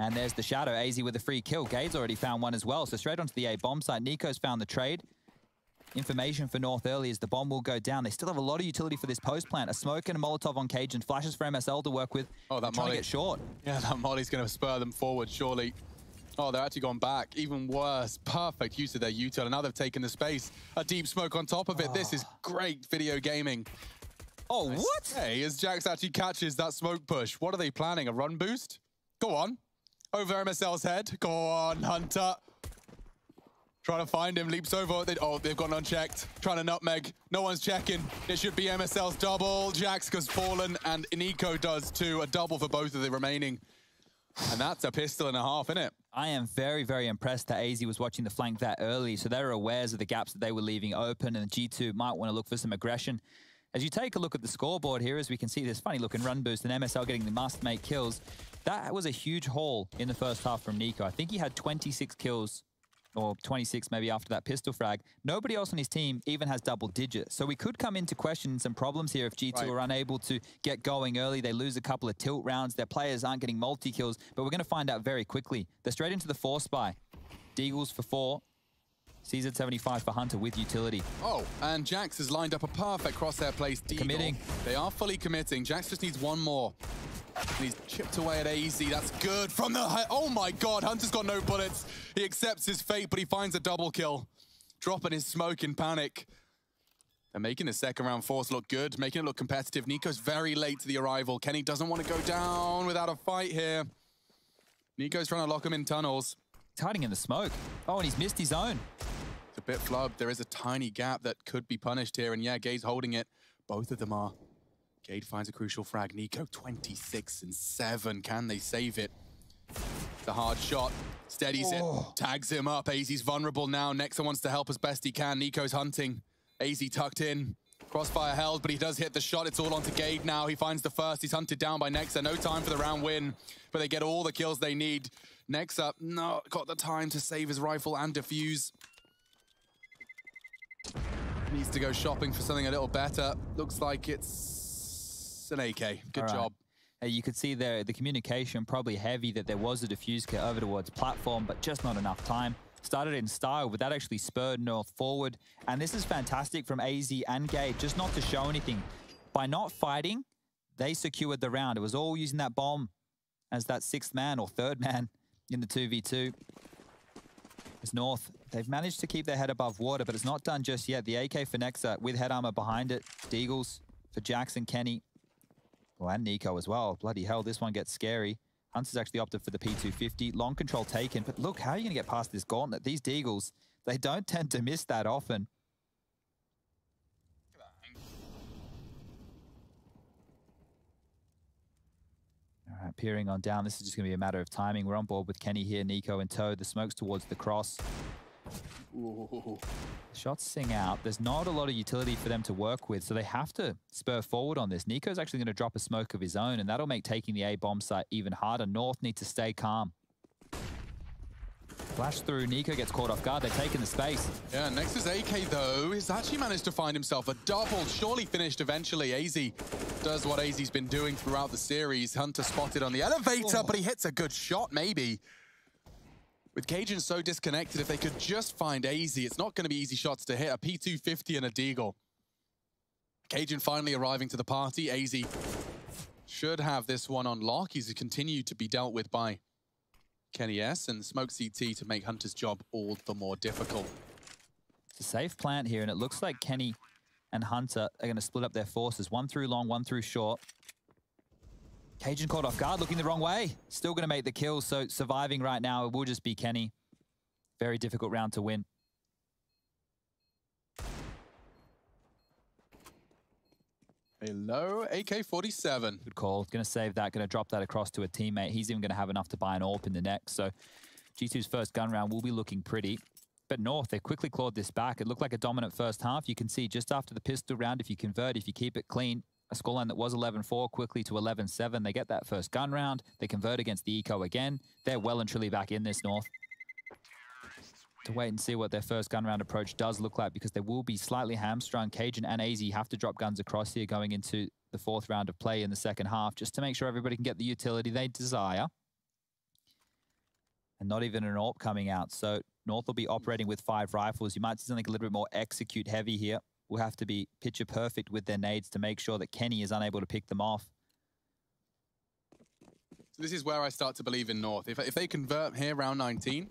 And there's the shadow, AZ with a free kill. Gade's already found one as well, so straight onto the A bomb site. NiKo's found the trade. Information for North early as the bomb will go down. They still have a lot of utility for this post plant. A smoke and a Molotov on Cajun. Flashes for MSL to work with. Oh, that trying molly. to get short. Yeah, that molly's going to spur them forward, surely. Oh, they're actually gone back. Even worse. Perfect use of their util. And now they've taken the space. A deep smoke on top of it. This is ah. great video gaming. Oh, what? Hey, as JaCkz actually catches that smoke push, what are they planning? A run boost? Go on. Over MSL's head. Go on, Hunter. Trying to find him, leaps over. They, oh, they've gone unchecked. Trying to nutmeg. No one's checking. It should be MSL's double. JaCkz has fallen, and NiKo does too. A double for both of the remaining. And that's a pistol and a half, isn't it? I am very, very impressed that AZ was watching the flank that early, so they're aware of the gaps that they were leaving open, and G2 might want to look for some aggression. As you take a look at the scoreboard here, as we can see this funny looking run boost and MSL getting the must make kills, that was a huge haul in the first half from NiKo. I think he had 26 kills or 26 maybe after that pistol frag. Nobody else on his team even has double digits. So we could come into question some problems here if G2 Right. are unable to get going early. They lose a couple of tilt rounds. Their players aren't getting multi-kills, but we're going to find out very quickly. They're straight into the four spy. Deagles for four. CZ75 for Hunter with utility. Oh, and JaCkz has lined up a perfect crosshair place. Deagle. Committing. They are fully committing. JaCkz just needs one more. And he's chipped away at AZ. That's good from the... Oh my god, Hunter's got no bullets. He accepts his fate, but he finds a double kill. Dropping his smoke in panic. And making the second round force look good, making it look competitive. NiKo's very late to the arrival. Kenny doesn't want to go down without a fight here. NiKo's trying to lock him in tunnels. He's hiding in the smoke. Oh, and he's missed his own. It's a bit flubbed. There is a tiny gap that could be punished here. And yeah, Gade's holding it. Both of them are. Gade finds a crucial frag. NiKo 26 and 7. Can they save it? The hard shot. Steadies Oh. it. Tags him up. AZ's vulnerable now. Nexa wants to help as best he can. NiKo's hunting. AZ tucked in. Crossfire held, but he does hit the shot. It's all onto Gade now. He finds the first. He's hunted down by Nexa. No time for the round win, but they get all the kills they need. Nexa, no, got the time to save his rifle and defuse. Needs to go shopping for something a little better. Looks like it's an AK. Good right. job. Uh, you could see there the communication probably heavy that there was a defuse kit over towards platform, but just not enough time. Started in style, but that actually spurred North forward. And this is fantastic from AZ and Gade, just not to show anything. By not fighting, they secured the round. It was all using that bomb as that sixth man or third man in the 2v2. It's North. They've managed to keep their head above water, but it's not done just yet. The AK for Nexa with head armor behind it. Deagles for Jackson Kenny. Well, and NiKo as well. Bloody hell, this one gets scary. Hunter's actually opted for the P250. Long control taken. But look, how are you going to get past this gauntlet? These Deagles, they don't tend to miss that often. All right, peering on down. This is just going to be a matter of timing. We're on board with Kenny here, NiKo in tow. The smoke's towards the cross. Ooh. Shots sing out. There's not a lot of utility for them to work with, so they have to spur forward on this. NiKo's actually going to drop a smoke of his own, and that'll make taking the A bomb site even harder. North need to stay calm. Flash through. NiKo gets caught off guard. They're taking the space. Yeah, Nexa's AK, though, He's actually managed to find himself a double. Surely finished eventually. AZ does what AZ's been doing throughout the series. Hunter spotted on the elevator, oh. but he hits a good shot, maybe. With Cajun so disconnected, if they could just find AZ, it's not going to be easy shots to hit. A P250 and a Deagle. Cajun finally arriving to the party. AZ should have this one on lock. He's continued to be dealt with by Kenny S and Smoke CT to make Hunter's job all the more difficult. It's a safe plant here, and it looks like Kenny and Hunter are going to split up their forces. One through long, one through short. Cajun caught off guard, looking the wrong way. Still going to make the kill, so surviving right now, it will just be Kenny. Very difficult round to win. A low AK-47. Good call. Going to save that, going to drop that across to a teammate. He's even going to have enough to buy an AWP in the next. So G2's first gun round will be looking pretty. But North, they quickly clawed this back. It looked like a dominant first half. You can see just after the pistol round, if you convert, if you keep it clean, a scoreline that was 11-4 quickly to 11-7. They get that first gun round. They convert against the Eco again. They're well and truly back in this North. To wait and see what their first gun round approach does look like because they will be slightly hamstrung. Cajun and AZ have to drop guns across here going into the fourth round of play in the second half just to make sure everybody can get the utility they desire. And not even an AWP coming out. So North will be operating with five rifles. You might see something a little bit more execute heavy here. Will have to be picture perfect with their nades to make sure that Kenny is unable to pick them off. So this is where I start to believe in North. If, if they convert here round 19,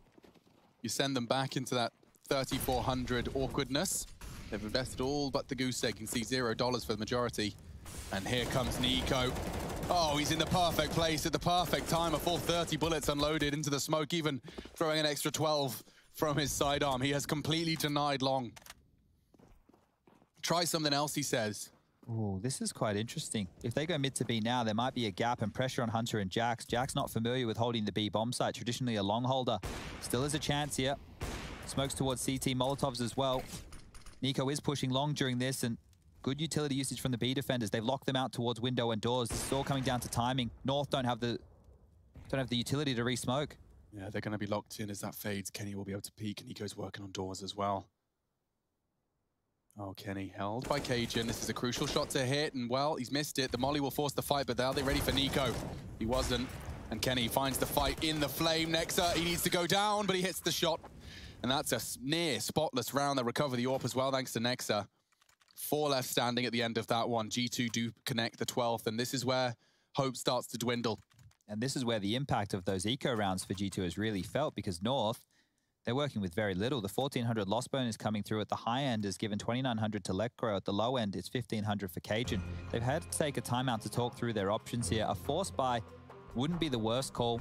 you send them back into that 3,400 awkwardness. They've invested all but the goose egg. You can see zero dollars for the majority. And here comes NiKo. Oh, he's in the perfect place at the perfect time. A full 30 bullets unloaded into the smoke, even throwing an extra 12 from his sidearm. He has completely denied long. Try something else, he says. Oh, this is quite interesting. If they go mid to B now, there might be a gap and pressure on Hunter and JaCkz. JaCkz not familiar with holding the B bomb site, traditionally a long holder. Still has a chance here. Smokes towards CT, Molotovs as well. NiKo is pushing long during this, and Good utility usage from the B defenders. They've locked them out towards window and doors. This is all coming down to timing. North don't have the don't have the utility to re-smoke. Yeah, they're going to be locked in as that fades. Kenny will be able to peek, and he goes working on doors as well. Oh, Kenny held by Cajun. This is a crucial shot to hit, and well, he's missed it. The Molly will force the fight, but are they ready for NiKo? He wasn't, and Kenny finds the fight in the flame. Nexa, he needs to go down, but he hits the shot. And that's a near spotless round. They recover the AWP as well, thanks to Nexa. Four left standing at the end of that one. G2 do connect the 12th, and this is where hope starts to dwindle. And this is where the impact of those eco rounds for G2 is really felt because North, they're working with very little. The 1400 loss is coming through at the high end is given 2900 to Lekr0. At the low end, it's 1500 for Cajun. They've had to take a timeout to talk through their options here. A force buy wouldn't be the worst call.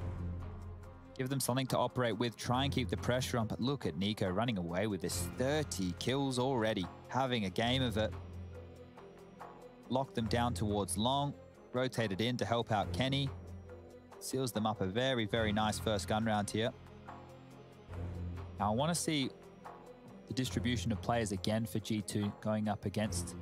Give them something to operate with, try and keep the pressure on. But look at NiKo running away with this 30 kills already, having a game of it. Lock them down towards long, rotated in to help out Kenny. Seals them up a very, very nice first gun round here. Now I want to see the distribution of players again for G2 going up against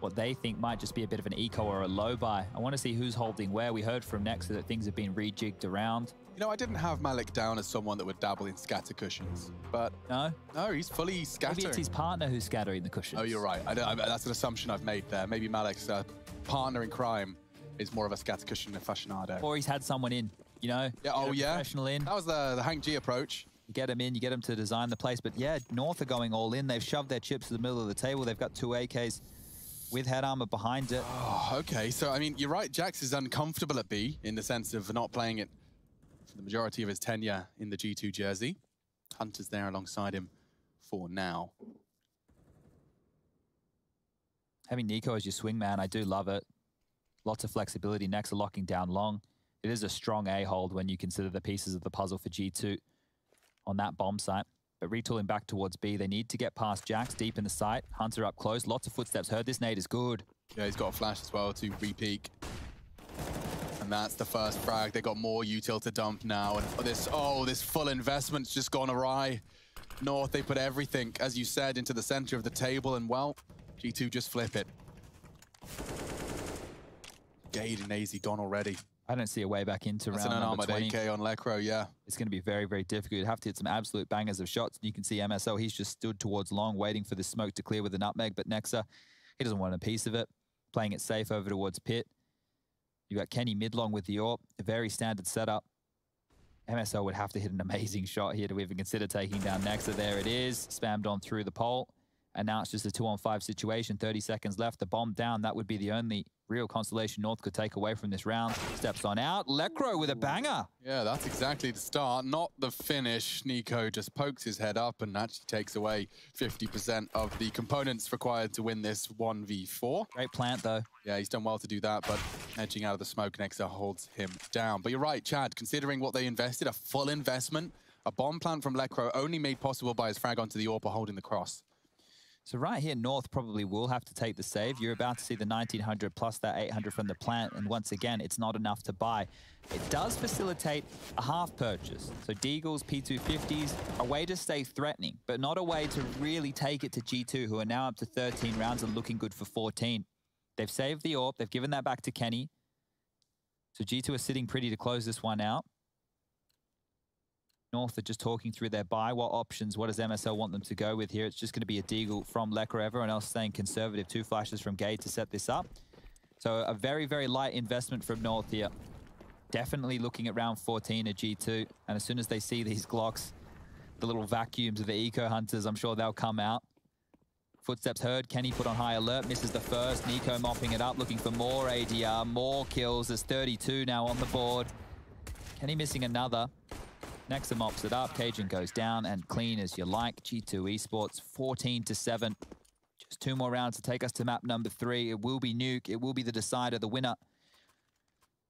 what they think might just be a bit of an eco or a low buy. I want to see who's holding where. We heard from Nexa that things have been rejigged around. You know, I didn't have Malik down as someone that would dabble in scatter cushions, but no, no, he's fully scattering. Maybe it's his partner who's scattering the cushions. Oh, you're right. I I, that's an assumption I've made there. Maybe Malik's uh, partner in crime is more of a scatter cushion aficionado. Or he's had someone in, you know? Yeah. Oh, yeah. Professional in. That was the the Hank G approach. You get them in, you get them to design the place. But yeah, North are going all in. They've shoved their chips to the middle of the table. They've got two AKs with head armor behind it. Oh, okay. So, I mean, you're right. JaCkz is uncomfortable at B in the sense of not playing it for the majority of his tenure in the G2 jersey. Hunter's there alongside him for now. Having NiKo as your swingman, I do love it. Lots of flexibility. Next, are locking down long. It is a strong A-hold when you consider the pieces of the puzzle for G2 on that bomb site. But retooling back towards B, they need to get past JaCkz deep in the site. Hunter up close, lots of footsteps heard. This nade is good. Yeah, he's got a flash as well to re-peek. And that's the first frag. They got more util to dump now. And oh, this, oh, this full investment's just gone awry. North, they put everything, as you said, into the center of the table. And well, G2 just flip it. Gade and AZ gone already. I don't see a way back into That's round an number 20. AK on Lekr0, yeah. It's going to be very, very difficult. you have to hit some absolute bangers of shots. You can see MSO, he's just stood towards long, waiting for the smoke to clear with the nutmeg. But Nexa, he doesn't want a piece of it. Playing it safe over towards Pit. You got Kenny mid-long with the AWP. A very standard setup. MSO would have to hit an amazing shot here to even consider taking down Nexa. There it is. Spammed on through the pole. And now it's just a two-on-five situation. 30 seconds left. The bomb down. That would be the only real consolation North could take away from this round. Steps on out. Lekr0 with a banger. Yeah, that's exactly the start, not the finish. NiKo just pokes his head up and actually takes away 50% of the components required to win this 1v4. Great plant, though. Yeah, he's done well to do that, but edging out of the smoke, Nexa holds him down. But you're right, Chad, considering what they invested, a full investment, a bomb plant from Lekr0 only made possible by his frag onto the AWP holding the cross. So right here, North probably will have to take the save. You're about to see the 1900 plus that 800 from the plant, and once again, it's not enough to buy. It does facilitate a half purchase. So Deagles, P250s, a way to stay threatening, but not a way to really take it to G2, who are now up to 13 rounds and looking good for 14. They've saved the AWP, they've given that back to Kenny. So G2 are sitting pretty to close this one out. North are just talking through their buy. What options, what does MSL want them to go with here? It's just going to be a Deagle from Lekr. Everyone else staying conservative. Two flashes from Gade to set this up. So a very, very light investment from North here. Definitely looking at round 14 at G2. And as soon as they see these Glocks, the little vacuums of the Eco Hunters, I'm sure they'll come out. Footsteps heard. Kenny put on high alert. Misses the first. NiKo mopping it up, looking for more ADR, more kills. There's 32 now on the board. Kenny missing another. Nexa mops it up. Cajun goes down and clean as you like. G2 Esports 14 to 7. Just two more rounds to take us to map number three. It will be Nuke. It will be the decider. The winner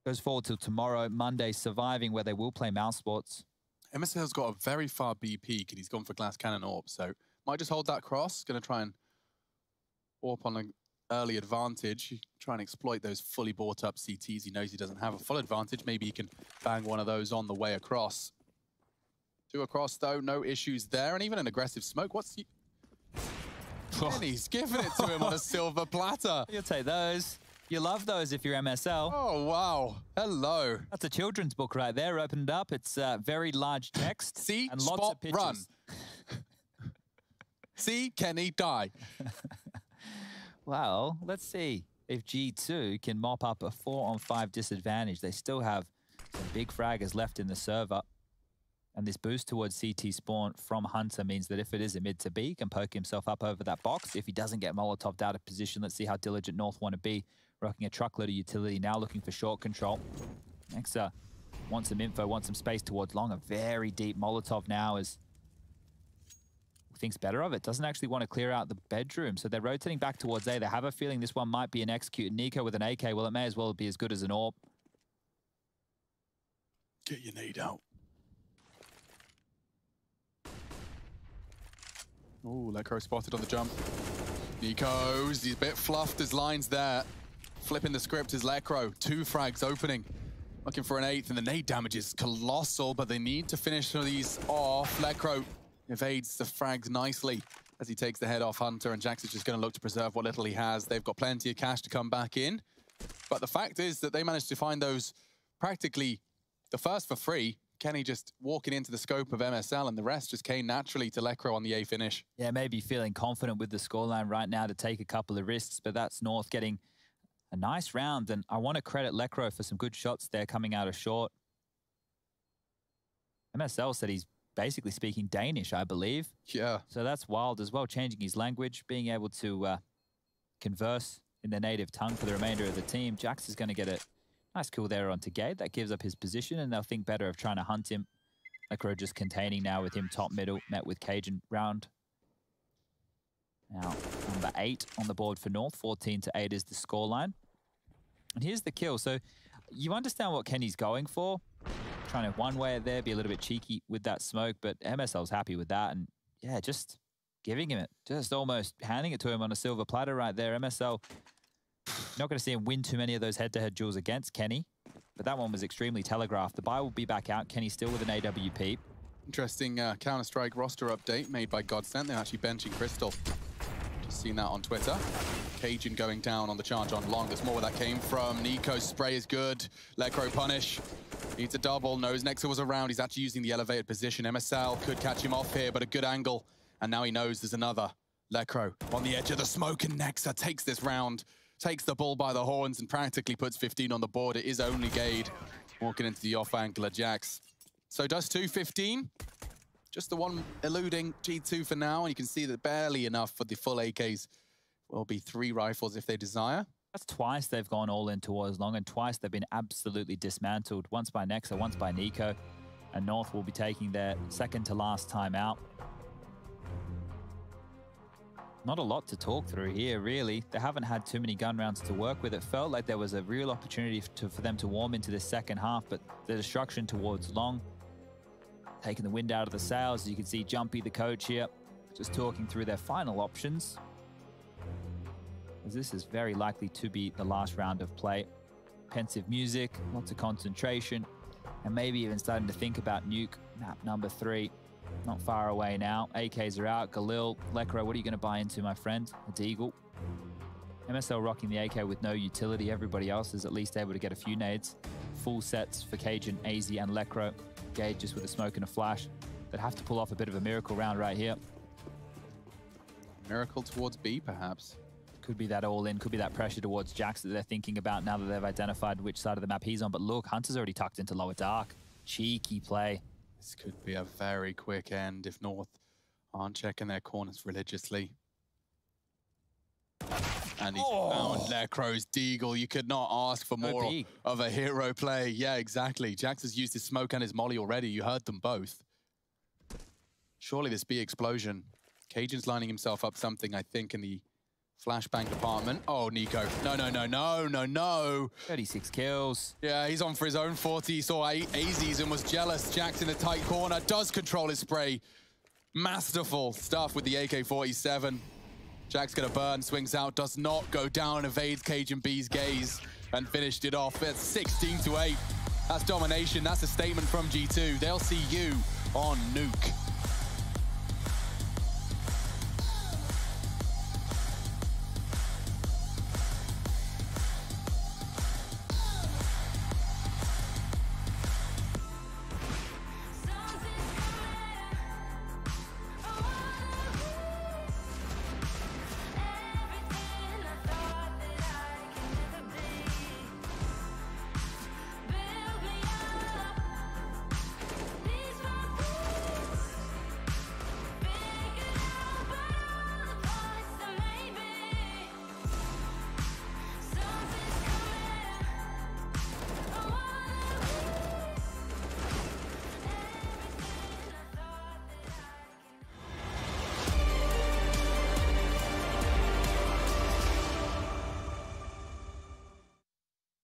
goes forward till tomorrow, Monday, surviving where they will play mousesports. MSL's got a very far B peak and he's gone for glass cannon AWP, so might just hold that cross. Going to try and AWP on an early advantage. Try and exploit those fully bought up CTs. He knows he doesn't have a full advantage. Maybe he can bang one of those on the way across. Two across though, no issues there. And even an aggressive smoke. What's he? and he's giving it to him on a silver platter. You'll take those. You love those if you're MSL. Oh, wow. Hello. That's a children's book right there, opened up. It's uh, very large text See, and lots spot, of pictures. run. See, Kenny, die. well, let's see if G2 can mop up a four on five disadvantage. They still have some big fraggers left in the server. And this boost towards CT spawn from Hunter means that if it is a mid to B, he can poke himself up over that box. If he doesn't get Molotov out of position, let's see how diligent North want to be. Rocking a truckload of utility, now looking for short control. Nexa uh, wants some info, wants some space towards long. A very deep Molotov now is thinks better of it. Doesn't actually want to clear out the bedroom. So they're rotating back towards A. They have a feeling this one might be an execute. NiKo with an AK, well, it may as well be as good as an AWP. Get your nade out. Oh, Lekr spotted on the jump. NiKo's, he's a bit fluffed, his lines there. Flipping the script is Lekr0, Two frags opening. Looking for an eighth, and the nade damage is colossal, but they need to finish some of these off. Lekr0 evades the frags nicely as he takes the head off Hunter, and JaCkz is just going to look to preserve what little he has. They've got plenty of cash to come back in. But the fact is that they managed to find those practically the first for free, Kenny just walking into the scope of MSL and the rest just came naturally to Lekr on the A finish. Yeah, maybe feeling confident with the scoreline right now to take a couple of risks, but that's North getting a nice round. And I want to credit Lekr for some good shots there coming out of short. MSL said he's basically speaking Danish, I believe. Yeah. So that's wild as well, changing his language, being able to uh, converse in their native tongue for the remainder of the team. JaCkz is going to get a Nice kill there onto Gade. That gives up his position, and they'll think better of trying to hunt him. Lekr just containing now with him top middle, met with Cajun round. Now, number eight on the board for North. 14 to 8 is the scoreline. And here's the kill. So you understand what Kenny's going for. Trying to one way it there, be a little bit cheeky with that smoke, but MSL's happy with that. And yeah, just giving him it. Just almost handing it to him on a silver platter right there. MSL not going to see him win too many of those head-to-head -head duels against Kenny, but that one was extremely telegraphed. The buy will be back out. Kenny still with an AWP. Interesting uh, Counter-Strike roster update made by Godsent. They're actually benching kRYSTAL. Just seen that on Twitter. Cajun going down on the charge on long. There's more where that came from. NiKo's spray is good. Lekr punish. Needs a double. Knows Nexa was around. He's actually using the elevated position. MSL could catch him off here, but a good angle. And now he knows there's another. Lekr on the edge of the smoke, and Nexa takes this round takes the ball by the horns and practically puts 15 on the board. It is only Gade walking into the off ankle of JaCkz. So does 215. Just the one eluding G2 for now, and you can see that barely enough for the full AKs. Will be three rifles if they desire. That's twice they've gone all in towards long, and twice they've been absolutely dismantled. Once by Nexa, once by NiKo. And North will be taking their second to last time out not a lot to talk through here, really. They haven't had too many gun rounds to work with. It felt like there was a real opportunity to, for them to warm into this second half, but the destruction towards long, taking the wind out of the sails. As You can see Jumpy, the coach here, just talking through their final options. As this is very likely to be the last round of play. Pensive music, lots of concentration, and maybe even starting to think about nuke map number three. Not far away now. AKs are out. Galil, Lekr0, what are you going to buy into, my friend? A Deagle. MSL rocking the AK with no utility. Everybody else is at least able to get a few nades. Full sets for Cajun, AZ, and Lekr0. Gade just with a smoke and a flash. They'd have to pull off a bit of a miracle round right here. Miracle towards B, perhaps. Could be that all in, could be that pressure towards JaCkz that they're thinking about now that they've identified which side of the map he's on. But look, Hunter's already tucked into lower dark. Cheeky play. This could be a very quick end if North aren't checking their corners religiously. And he Oh. found Lekr0's Deagle. You could not ask for more OP. of a hero play. Yeah, exactly. JaCkz has used his smoke and his molly already. You heard them both. Surely this B explosion. Cajun's lining himself up something, I think, in the flashbang department. Oh, NiKo. No, no, no, no, no, no. 36 kills. Yeah, he's on for his own 40. He saw AZ's and was jealous. JaCkz in a tight corner, does control his spray. Masterful stuff with the AK-47. JaCkz gonna burn, swings out, does not go down, evades CajunB's gaze, and finished it off. It's 16 to 8. That's domination. That's a statement from G2. They'll see you on Nuke.